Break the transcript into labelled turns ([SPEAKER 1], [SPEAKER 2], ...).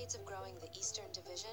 [SPEAKER 1] decades of growing the Eastern Division,